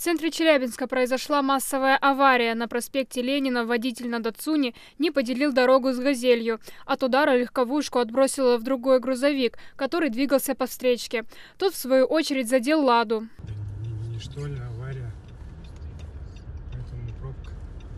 В центре Челябинска произошла массовая авария. На проспекте Ленина водитель на Датсуне не поделил дорогу с «Газелью». От удара легковушку отбросило в другой грузовик, который двигался по встречке. Тот, в свою очередь, задел «Ладу». Что ли, авария. Поэтому пробка.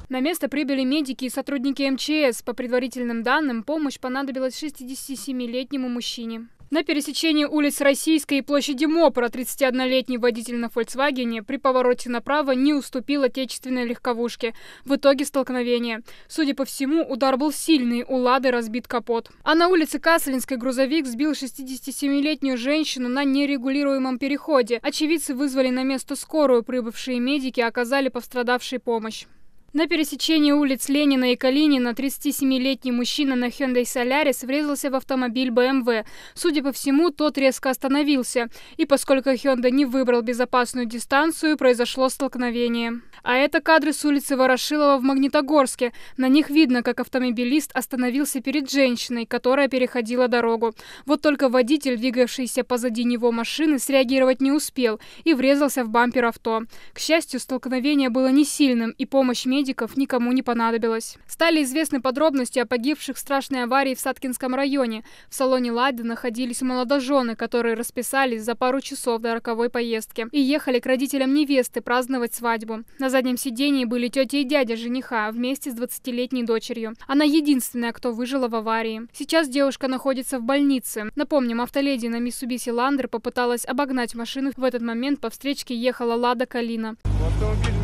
На место прибыли медики и сотрудники МЧС. По предварительным данным, помощь понадобилась 67-летнему мужчине. На пересечении улиц Российской и площади Мопра 31-летний водитель на «Фольксвагене» при повороте направо не уступил отечественной легковушке. В итоге столкновение. Судя по всему, удар был сильный, у «Лады» разбит капот. А на улице Каслинской грузовик сбил 67-летнюю женщину на нерегулируемом переходе. Очевидцы вызвали на место скорую, прибывшие медики оказали пострадавшей помощь. На пересечении улиц Ленина и Калинина 37-летний мужчина на Hyundai Solaris врезался в автомобиль BMW. Судя по всему, тот резко остановился. И поскольку Hyundai не выбрал безопасную дистанцию, произошло столкновение. А это кадры с улицы Ворошилова в Магнитогорске. На них видно, как автомобилист остановился перед женщиной, которая переходила дорогу. Вот только водитель, двигавшийся позади него машины, среагировать не успел и врезался в бампер авто. К счастью, столкновение было не сильным, и помощь медиков медиков никому не понадобилось. Стали известны подробности о погибших в страшной аварии в Саткинском районе. В салоне «Лады» находились молодожены, которые расписались за пару часов до роковой поездки и ехали к родителям невесты праздновать свадьбу. На заднем сидении были тетя и дядя жениха вместе с 20-летней дочерью. Она единственная, кто выжила в аварии. Сейчас девушка находится в больнице. Напомним, автоледи на Миссубиси Ландер попыталась обогнать машину. В этот момент по встречке ехала Лада Калина. Автомобиль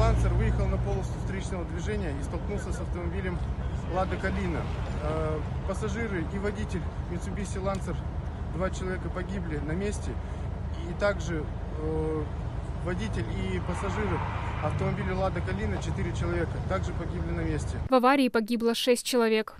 Lancer выехал на полосу встречного движения и столкнулся с автомобилем Лада Калина. Э, пассажиры и водитель Mitsubishi Lancer, два человека погибли на месте. И также э, водитель и пассажиры автомобиля Лада Калина, четыре человека, также погибли на месте. В аварии погибло шесть человек.